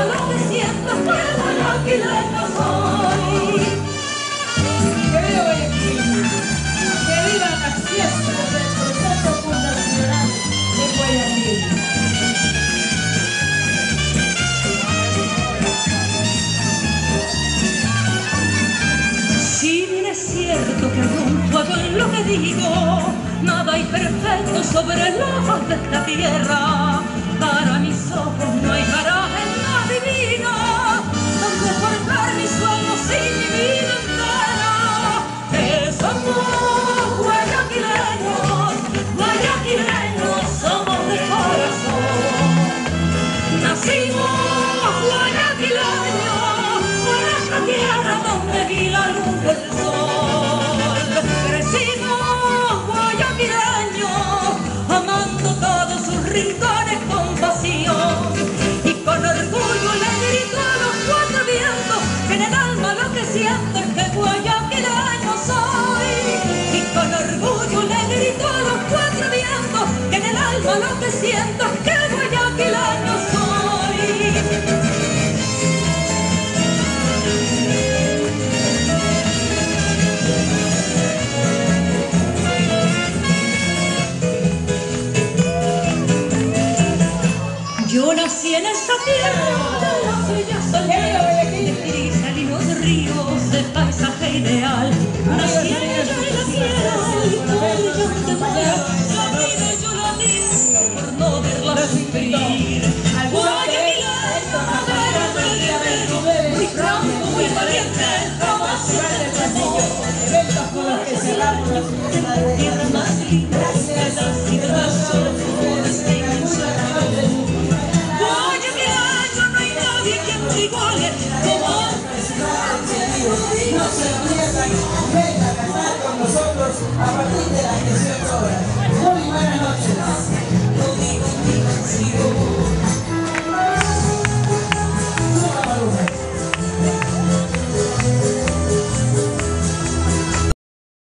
alma lo que siento es que guayaquileño soy. ¡Que viva Guayaquil! ¡Que viva las fiestas del proceso fundacional de Guayaquil! Si bien es cierto que junto a en lo que digo, nada hay perfecto sobre la faz de esta tierra. Para mis ojos no hay paraje Nacimos guayaquileños, por nuestra tierra donde vi la luz del sol. Crecimos guayaquileños, amando todos sus rincones con pasión. Y con orgullo le grito a los cuatro vientos, que en el alma lo que siento es que guayaquileño soy. Y con orgullo le grito a los cuatro vientos, que en el alma lo que siento es que Yo nací en esta tierra las bellas aldeas, de cristalinos ríos, de paisaje ideal. Nací en ella y la quiero, y brillante mujer, la vida yo la di por no verla sufrir. Guerrero, muy franco, muy valiente, como siempre amor. Eventos con los que cerramos La tierra más linda nadie quien te iguale como No se pierdan, vengan a cantar con nosotros a partir de las 18 horas.